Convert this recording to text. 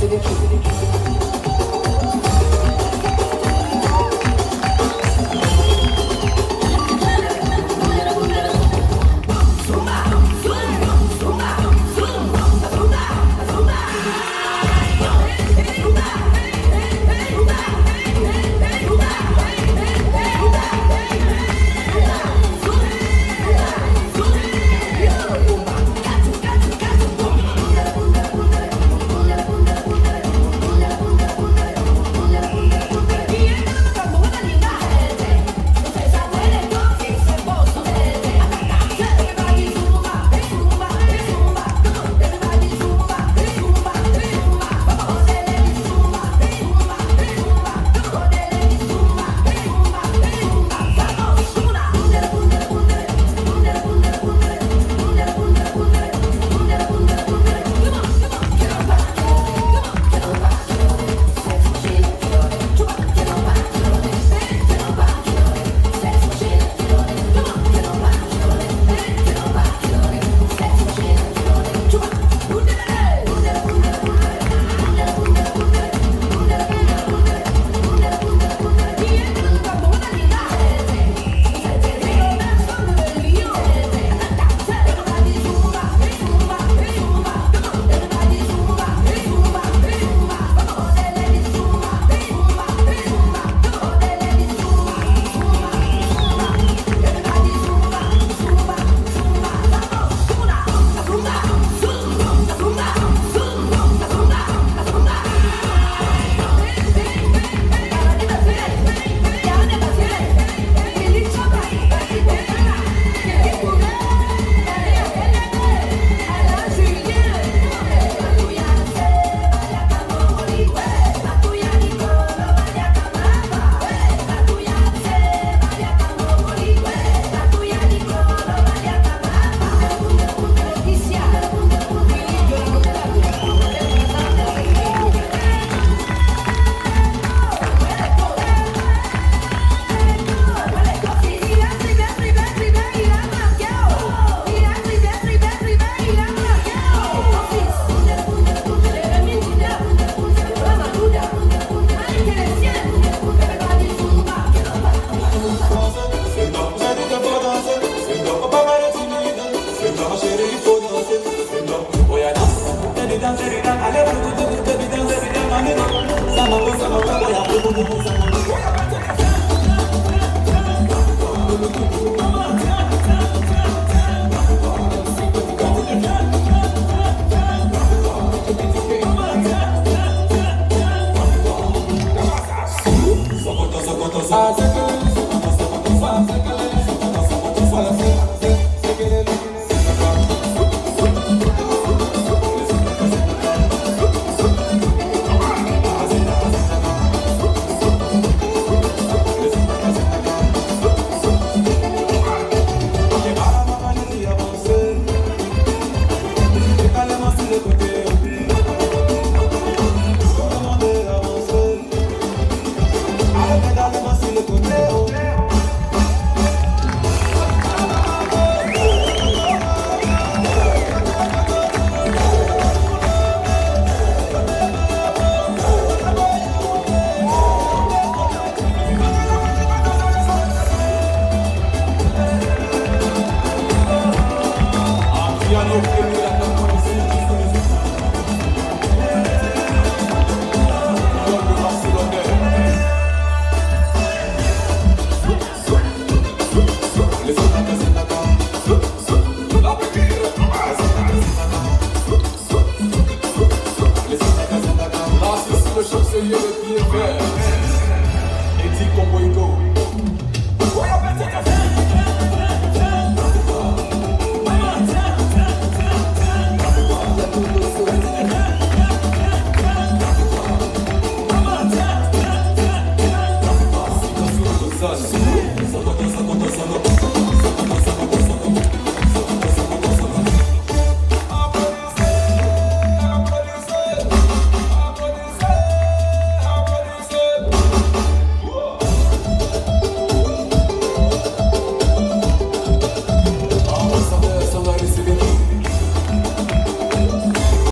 c'est des 不哭不散 You're be a.